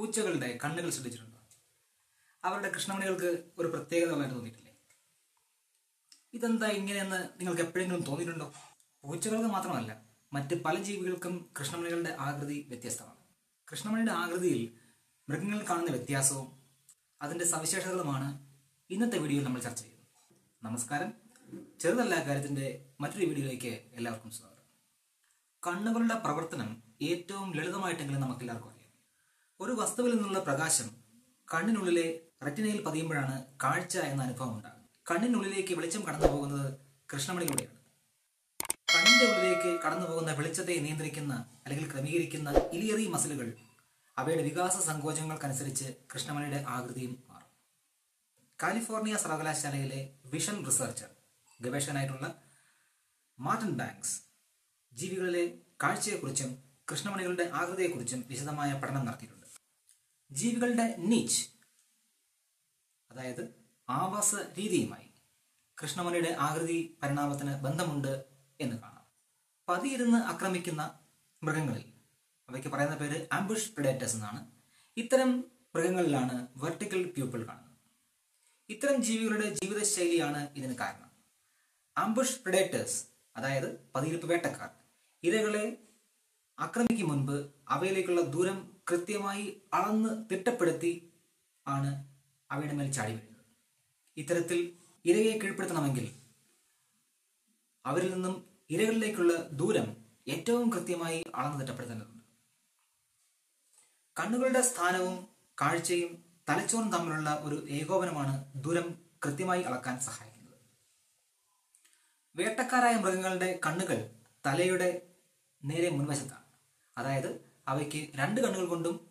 പൂച്ചകളുടെ കണ്ണുകൾ ശ്രദ്ധിച്ചിട്ടുണ്ടോ? അവരുടെ കൃഷ്ണമണികൾക്ക് ഒരു പ്രത്യേകത ഉള്ളതായിട്ട് തോന്നിയിട്ടില്ലേ? ഇതെന്താ ഇങ്ങനെയെന്ന് നിങ്ങൾക്ക് എപ്പോഴെങ്കിലും തോന്നിയിട്ടുണ്ടോ? പൂച്ചകൾക്ക് മാത്രമല്ല മറ്റ് പല ജീവികൾക്കും കൃഷ്ണമണികളുടെ ആകൃതി വ്യത്യസ്തമാണ്. കൃഷ്ണമണിയുടെ ആകൃതിയിൽ മൃഗങ്ങൾ കാണുന്ന വ്യത്യാസവും അതിന്റെ സവിശേഷതകളുമാണ് ഇന്നത്തെ വീഡിയോയിൽ നമ്മൾ ചർച്ച ചെയ്യുന്നത്. നമസ്കാരം. ചെറുതല്ല കാര്യത്തിന്റെ മറ്റൊരു വീഡിയോയിലേക്ക് എല്ലാവർക്കും സ്വാഗതം. കണ്ണുകളുടെ പ്രവർത്തനം ഏറ്റവും ലളിതമായിട്ടെങ്കിലും നമുക്ക് എല്ലാവർക്കും ഒരു വസ്തുവിൽ നിന്നുള്ള പ്രകാശം കണ്ണിനുള്ളിലെ റെറ്റിനയിൽ പതിയുമ്പോഴാണ് കാഴ്ച എന്ന അനുഭവം ഉണ്ടാകുന്നത്. കണ്ണിനുള്ളിലേക്ക് വെളിച്ചം കടന്നു പോകുന്നത് കൃഷ്ണമണിയിലൂടെയാണ്. കണ്ണിന്റെ ഉള്ളിലേക്ക് കടന്നു പോകുന്ന വെളിച്ചത്തെ നിയന്ത്രിക്കുന്ന അല്ലെങ്കിൽ ക്രമീകരിക്കുന്ന ഇലിയറി മസിലുകൾ അവയുടെ വികാസ സങ്കോചങ്ങൾക്കനുസരിച്ച് കൃഷ്ണമണിയുടെ ആകൃതിയും മാറും. കാലിഫോർണിയ സർവകലാശാലയിലെ വിഷൻ റിസർച്ചർ ഗവേഷകനായിട്ടുള്ള മാർട്ടിൻ ബാങ്ക്സ് ജീവികളിലെ കാഴ്ചയെക്കുറിച്ചും കൃഷ്ണമണികളുടെ ആകൃതിയെക്കുറിച്ചും വിശദമായ പഠനം നടത്തിയിട്ടുണ്ട്. ജീവികളുടെ നീച്ച് അതായത് ആവാസ രീതിയുമായി കൃഷ്ണമണിയുടെ ആകൃതി പരിണാമത്തിന് ബന്ധമുണ്ട് എന്ന് കാണാം. പതിയിരുന്ന് ആക്രമിക്കുന്ന മൃഗങ്ങളിൽ അവയ്ക്ക് പറയുന്ന പേര് ആംബുഷ് പ്രിഡേറ്റേഴ്സ് എന്നാണ്. ഇത്തരം മൃഗങ്ങളിലാണ് വെർട്ടിക്കൽ പ്യൂപ്പിൾ കാണുന്നത്. ഇത്തരം ജീവികളുടെ ജീവിതശൈലിയാണ് ഇതിന് കാരണം. ആംബുഷ് പ്രിഡേറ്റേഴ്സ് അതായത് പതിയിരിപ്പ് വേട്ടക്കാർ ഇരകളെ ആക്രമിക്കും മുൻപ് അവയിലേക്കുള്ള ദൂരം കൃത്യമായി അളന്ന് തിട്ടപ്പെടുത്തി ആണ് അവയുടെ മേൽ ചാടി വരുന്നത് ഇത്തരത്തിൽ ഇരയെ കീഴ്പ്പെടുത്തണമെങ്കിൽ അവരിൽ നിന്നും ഇരകളിലേക്കുള്ള ദൂരം ഏറ്റവും കൃത്യമായി അളന്ന് തിട്ടപ്പെടുത്തേണ്ടതുണ്ട്. കണ്ണുകളുടെ സ്ഥാനവും കാഴ്ചയും തലച്ചോറും തമ്മിലുള്ള ഒരു ഏകോപനമാണ് ദൂരം കൃത്യമായി അളക്കാൻ സഹായിക്കുന്നത്. വേട്ടക്കാരായ മൃഗങ്ങളുടെ കണ്ണുകൾ തലയുടെ നേരെ മുൻവശത്താണ്. അതായത് അവയ്ക്ക് രണ്ട് കണ്ണുകൾ കൊണ്ടും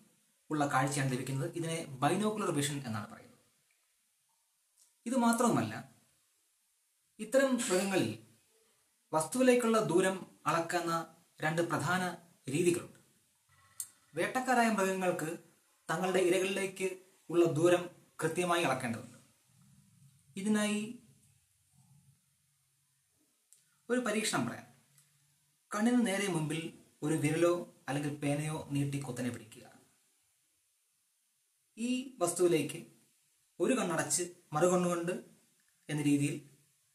ഉള്ള കാഴ്ചയാണ് ലഭിക്കുന്നത്. ഇതിനെ ബൈനോക്കുലർ വിഷൻ എന്നാണ് പറയുന്നത്. ഇത് മാത്രവുമല്ല ഇത്തരം മൃഗങ്ങളിൽ വസ്തുവിലേക്കുള്ള ദൂരം അളക്കുന്ന രണ്ട് പ്രധാന രീതികളുണ്ട്. വേട്ടക്കാരായ മൃഗങ്ങൾക്ക് തങ്ങളുടെ ഇരകളിലേക്ക് ഉള്ള ദൂരം കൃത്യമായി അളക്കേണ്ടതുണ്ട്. ഇതിനായി ഒരു പരീക്ഷണം പറയാം. കണ്ണിന് നേരെ മുമ്പിൽ ഒരു വിരലോ അല്ലെങ്കിൽ പേനയോ നീട്ടി കുത്തനെ പിടിക്കുക. ഈ വസ്തുവിലേക്ക് ഒരു കണ്ണടച്ച് മറുകണ്ണുകൊണ്ട് എന്ന രീതിയിൽ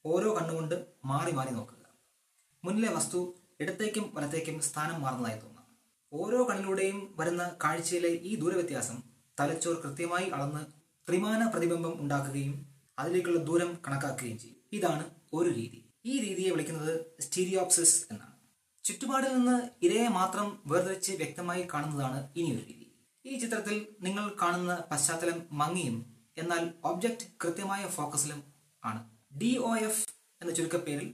ഓരോ കണ്ണുകൊണ്ട് മാറി മാറി നോക്കുക. മുന്നിലെ വസ്തു ഇടത്തേക്കും വലത്തേക്കും സ്ഥാനം മാറുന്നതായി തോന്നാം. ഓരോ കണ്ണിലൂടെയും വരുന്ന കാഴ്ചയിലെ ഈ ദൂരവ്യത്യാസം തലച്ചോർ കൃത്യമായി അളന്ന് ത്രിമാന പ്രതിബിംബം ഉണ്ടാക്കുകയും അതിലേക്കുള്ള ദൂരം കണക്കാക്കുകയും ചെയ്യും. ഇതാണ് ഒരു രീതി. ഈ രീതിയെ വിളിക്കുന്നത് സ്റ്റീരിയോപ്സിസ് എന്നാണ്. ചുറ്റുപാടിൽ നിന്ന് ഇരയെ മാത്രം വേർതിരിച്ച് വ്യക്തമായി കാണുന്നതാണ് ഇനിയൊരു രീതി. ഈ ചിത്രത്തിൽ നിങ്ങൾ കാണുന്ന പശ്ചാത്തലം മങ്ങിയും എന്നാൽ ഒബ്ജക്റ്റ് കൃത്യമായ ഫോക്കസിലും ആണ്. ഡി ഒ എഫ് എന്ന ചുരുക്കപ്പേരിൽ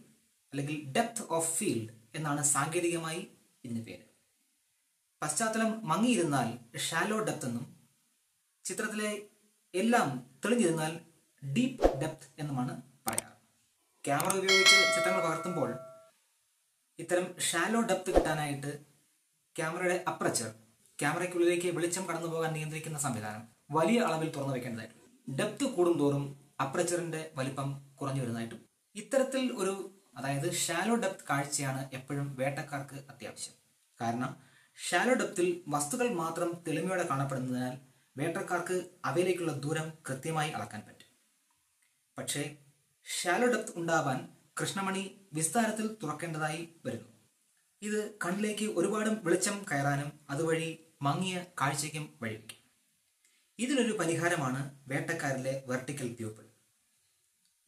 അല്ലെങ്കിൽ ഡെപ്ത് ഓഫ് ഫീൽഡ് എന്നാണ് സാങ്കേതികമായി ഇതിന് പേര്. പശ്ചാത്തലം മങ്ങിയിരുന്നാൽ ഷാലോ ഡെപ്ത് എന്നും ചിത്രത്തിലെ എല്ലാം തെളിഞ്ഞിരുന്നാൽ ഡീപ് ഡെപ്ത് എന്നുമാണ് പറയാറ്. ക്യാമറ ഉപയോഗിച്ച് ചിത്രങ്ങൾ പകർത്തുമ്പോൾ ഇത്തരം ഷാലോ ഡെപ്ത് കിട്ടാനായിട്ട് ക്യാമറയുടെ അപ്രച്ചർ ക്യാമറയ്ക്കുള്ളിലേക്ക് വെളിച്ചം കടന്നു പോകാൻ നിയന്ത്രിക്കുന്ന സംവിധാനം വലിയ അളവിൽ തുറന്നു വെക്കേണ്ടതായിട്ടുണ്ട് ഡെപ്ത് കൂടുന്തോറും അപ്രച്ചറിന്റെ വലിപ്പം കുറഞ്ഞു വരുന്നതായിട്ടും. ഇത്തരത്തിൽ ഒരു അതായത് ഷാലോ ഡെപ്ത് കാഴ്ചയാണ് എപ്പോഴും വേട്ടക്കാർക്ക് അത്യാവശ്യം. കാരണം ഷാലോ ഡെപ്തിൽ വസ്തുക്കൾ മാത്രം തെളിമയോടെ കാണപ്പെടുന്നതിനാൽ വേട്ടക്കാർക്ക് അവയിലേക്കുള്ള ദൂരം കൃത്യമായി അളക്കാൻ പറ്റും. പക്ഷേ ഷാലോ ഡെപ്ത് ഉണ്ടാവാൻ കൃഷ്ണമണി വിസ്താരത്തിൽ തുറക്കേണ്ടതായി വരുന്നു. ഇത് കണ്ണിലേക്ക് ഒരുപാട് വെളിച്ചം കയറാനും അതുവഴി മങ്ങിയ കാഴ്ചയ്ക്കും വഴിവെക്കും ഇതിനൊരു പരിഹാരമാണ് വേട്ടക്കാരിലെ വെർട്ടിക്കൽ പ്യൂപ്പിൾ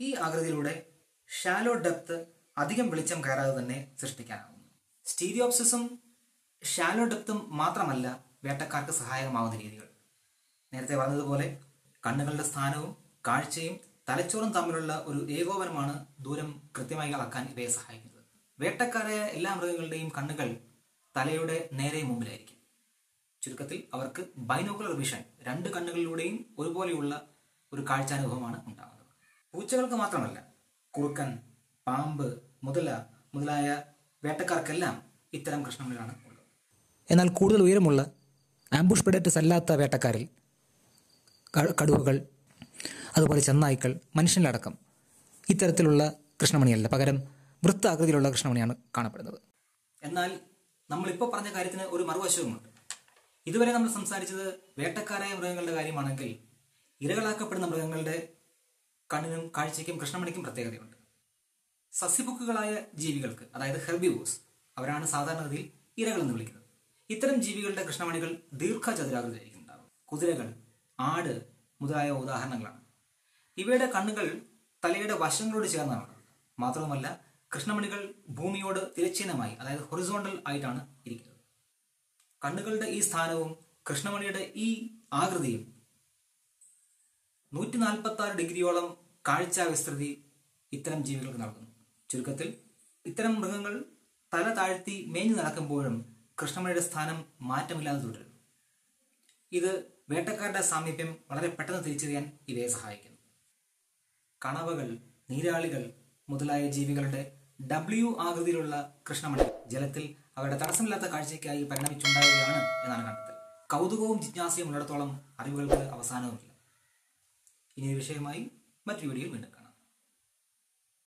ഈ ആകൃതിയിലൂടെ ഷാലോ ഡെപ്ത് അധികം വെളിച്ചം കയറാതെ തന്നെ സൃഷ്ടിക്കാനാവുന്നു. സ്റ്റീരിയോപ്സിസും ഷാലോ ഡെപ്തും മാത്രമല്ല വേട്ടക്കാർക്ക് സഹായകമാകുന്ന രീതികൾ. നേരത്തെ പറഞ്ഞതുപോലെ കണ്ണുകളുടെ സ്ഥാനവും കാഴ്ചയും തലച്ചോറും തമ്മിലുള്ള ഒരു ഏകോപനമാണ് ദൂരം കൃത്യമായി അളക്കാൻ ഇവയെ സഹായിക്കുന്നത്. വേട്ടക്കാരായ എല്ലാ മൃഗങ്ങളുടെയും കണ്ണുകൾ തലയുടെ നേരെ മുമ്പിലായിരിക്കും. ചുരുക്കത്തിൽ അവർക്ക് ബൈനോക്കുലർ വിഷൻ രണ്ട് കണ്ണുകളിലൂടെയും ഒരുപോലെയുള്ള ഒരു കാഴ്ചാനുഭവമാണ് ഉണ്ടാകുന്നത്. പൂച്ചകൾക്ക് മാത്രമല്ല കുറുക്കൻ പാമ്പ് മുതല മുതലായ വേട്ടക്കാർക്കെല്ലാം ഇത്തരം പ്രശ്നങ്ങളാണ് ഉള്ളത്. എന്നാൽ കൂടുതൽ ഉയരമുള്ള ആംബുഷ് പ്രെഡേറ്റേഴ്സ് അല്ലാത്ത വേട്ടക്കാരിൽ കടുവകൾ അതുപോലെ ചെന്നായ്ക്കൾ മനുഷ്യനിലടക്കം. ഇത്തരത്തിലുള്ള കൃഷ്ണമണിയല്ല. പകരം വൃത്താകൃതിയിലുള്ള കൃഷ്ണമണിയാണ് കാണപ്പെടുന്നത്. എന്നാൽ നമ്മളിപ്പോൾ പറഞ്ഞ കാര്യത്തിന് ഒരു മറുവശവുമുണ്ട്. ഇതുവരെ നമ്മൾ സംസാരിച്ചത് വേട്ടക്കാരായ മൃഗങ്ങളുടെ കാര്യമാണെങ്കിൽ ഇരകളാക്കപ്പെടുന്ന മൃഗങ്ങളുടെ കണ്ണിനും കാഴ്ചയ്ക്കും കൃഷ്ണമണിക്കും പ്രത്യേകതയുണ്ട്. സസ്യഭുക്കുകളായ ജീവികൾക്ക് അതായത് ഹെർബിവോസ് അവരാണ് സാധാരണഗതിയിൽ ഇരകൾ എന്ന് വിളിക്കുന്നത്. ഇത്തരം ജീവികളുടെ കൃഷ്ണമണികൾ ദീർഘചതുരാകൃതിയായിരിക്കും ഉണ്ടാവും കുതിരകൾ ആട് മുതലായ ഉദാഹരണങ്ങളാണ്. ഇവയുടെ കണ്ണുകൾ തലയുടെ വശങ്ങളോട് ചേർന്നാണ്. മാത്രവുമല്ല കൃഷ്ണമണികൾ ഭൂമിയോട് തിരച്ചീനമായി അതായത് ഹൊറിസോണ്ടൽ ആയിട്ടാണ് ഇരിക്കുന്നത്. കണ്ണുകളുടെ ഈ സ്ഥാനവും കൃഷ്ണമണിയുടെ ഈ ആകൃതിയും നൂറ്റി നാൽപ്പത്തി ആറ് ഡിഗ്രിയോളം കാഴ്ച വിസ്തൃതി ഇത്തരം ജീവികൾക്ക് നൽകുന്നു. ചുരുക്കത്തിൽ ഇത്തരം മൃഗങ്ങൾ തല താഴ്ത്തി മേഞ്ഞു നടക്കുമ്പോഴും കൃഷ്ണമണിയുടെ സ്ഥാനം മാറ്റമില്ലാതെ തുടരുന്നു ഇത് വേട്ടക്കാരുടെ സാമീപ്യം വളരെ പെട്ടെന്ന് തിരിച്ചറിയാൻ ഇവയെ സഹായിക്കുന്നു. കണവകൾ നീരാളികൾ മുതലായ ജീവികളുടെ ഡബ്ല്യു ആകൃതിയിലുള്ള കൃഷ്ണമണി ജലത്തിൽ അവരുടെ തടസ്സമില്ലാത്ത കാഴ്ചയ്ക്കായി പരിണമിച്ചുണ്ടാവുകയാണ് എന്നാണ് കണ്ടെത്തൽ. കൗതുകവും ജിജ്ഞാസയും ഉള്ളിടത്തോളം അറിവുകൾക്ക് അവസാനവുമില്ല. ഇനി വിഷയമായി മറ്റു വീഡിയോയിൽ വീണ്ടും